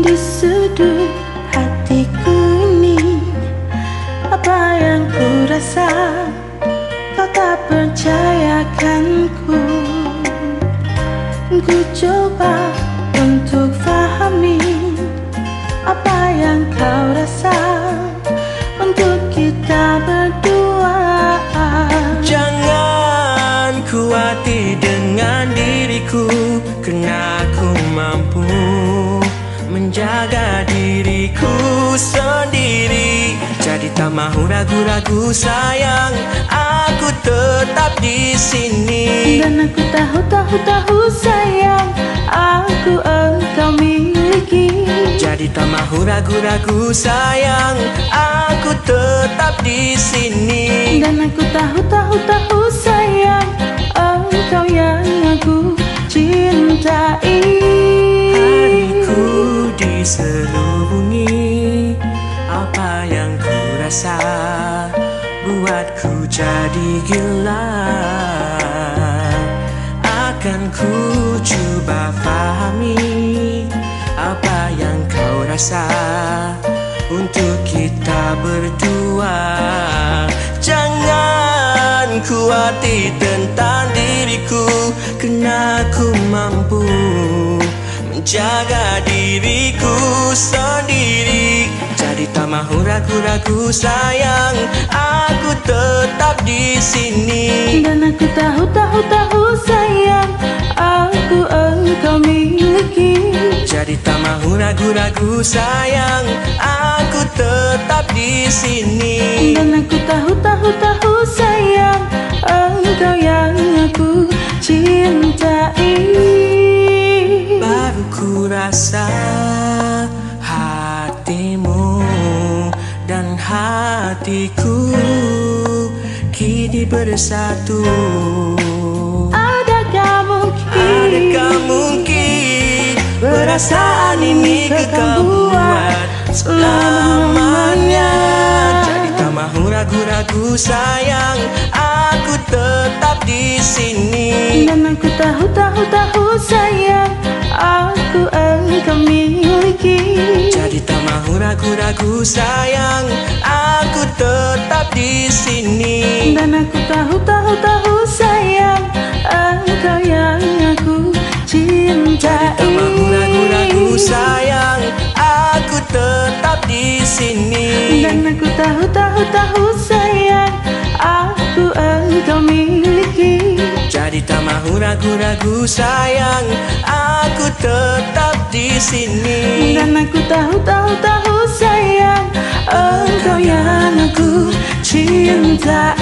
di sudut hatiku ini. Apa yang ku rasa Kau tak percayakan ku? Ku coba untuk fahami Apa yang kau rasa Untuk kita berdua. Jangan kuati dengan diriku Kena ku mampu menjaga diriku sendiri. Jadi tak mahu ragu-ragu sayang Aku tetap di sini. Dan aku tahu, tahu, tahu sayang Aku engkau miliki. Jadi tak mahu ragu-ragu sayang Aku tetap di sini. Dan aku tahu, tahu, tahu sayang ku rasa Buatku jadi gila. Akan ku coba fahami Apa yang kau rasa Untuk kita berdua. Jangan kuati tentang diriku Kena ku mampu menjaga diriku sendiri Jadi tak mahu ragu-ragu sayang. Aku tetap di sini. Dan aku tahu, tahu, tahu sayang. Aku engkau miliki. Jadi tak mahu ragu-ragu sayang. Aku tetap di sini hatiku kini bersatu. Adakah mungkin Adakah mungkin perasaan ini kekal buat selamanya? Jadi tak mahu ragu-ragu sayang Aku tetap di sini? Dan aku tahu, tahu, tahu sayang Aku engkau miliki. Jadi tak mahu ragu-ragu sayang tetap di sini. Dan aku tahu, tahu, tahu sayang Engkau yang aku Jadi tak mahu ragu-ragu cintai sayang Aku tetap di sini. Dan aku tahu, tahu, tahu sayang Aku engkau miliki. Jadi tak mahu ragu-ragu sayang Aku tetap di sini Dan aku tahu, tahu, tahu sayang Engkau yang aku cintai